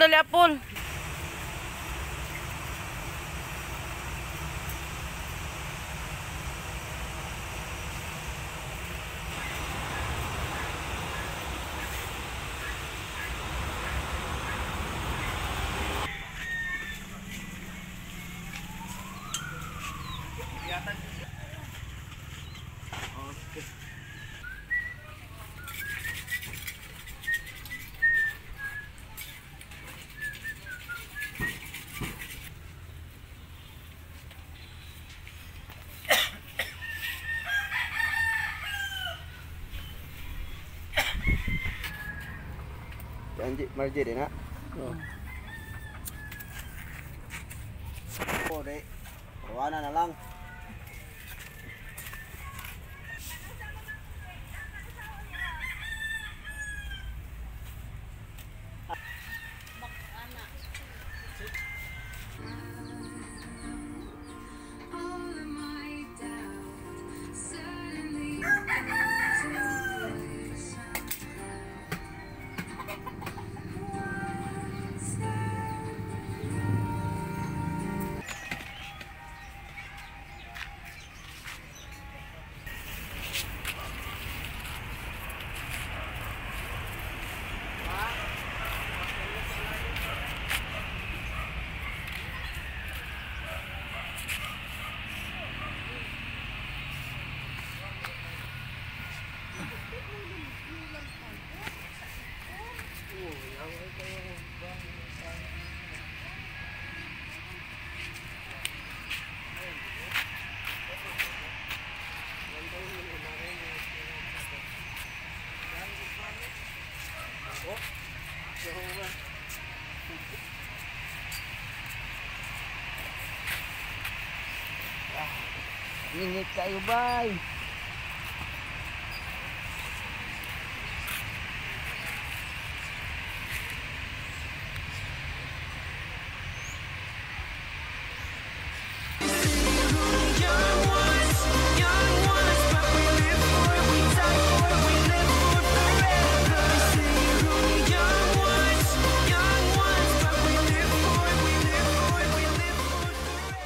dali, Apol. Marji din ha. Oh. Dek. Perwana na lang. Ingit kayo bay.